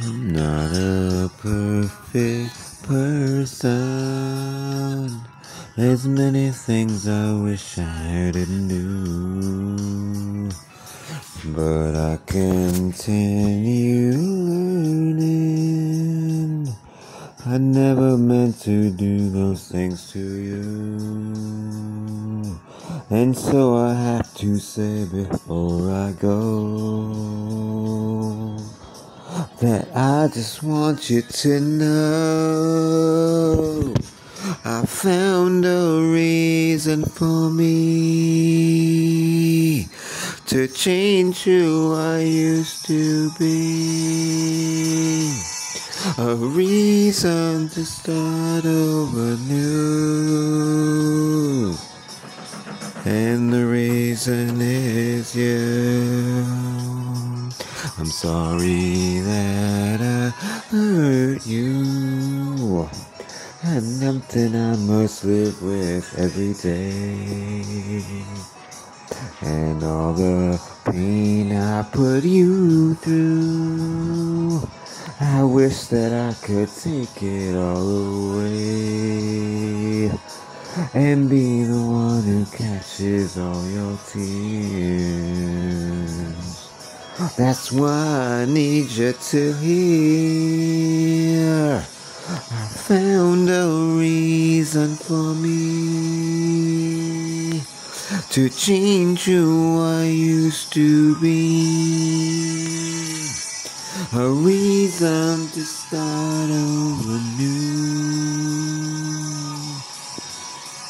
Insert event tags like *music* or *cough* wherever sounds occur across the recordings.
I'm not a perfect person. There's many things I wish I didn't do. But I continue learning. I never meant to do those things to you. And so I have to say before I go that I just want you to know I found a reason for me to change who I used to be. A reason to start over new. And the reason is you. I'm sorry that I hurt you. And something I must live with every day. And all the pain I put you through. I wish that I could take it all away and be the one who catches all your tears. That's why I need you to hear. I found a reason for me to change who I used to be. A reason to start over new.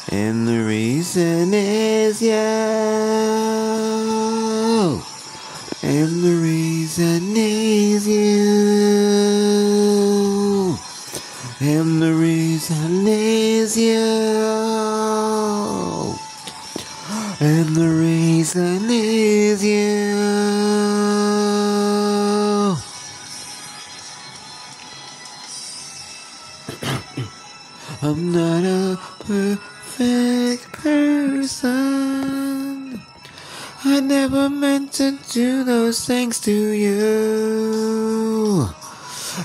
And the reason is you. And the reason is you. And the reason is you. And the reason is you. *coughs* I'm not a perfect person. I never meant to do those things to you.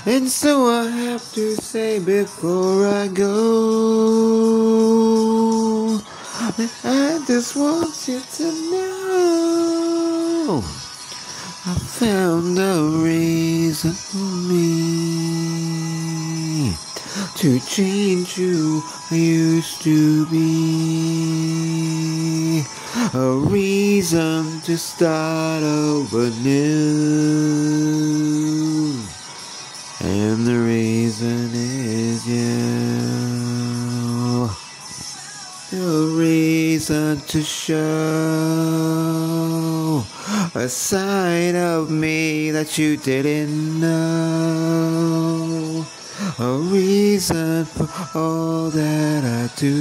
And so I have to say before I go, I just want you to know I found a reason for me to change who I used to be. A reason to start over new. And the reason is you. A reason to show a side of me that you didn't know. A reason for all that I do.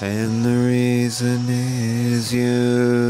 And the reason is you.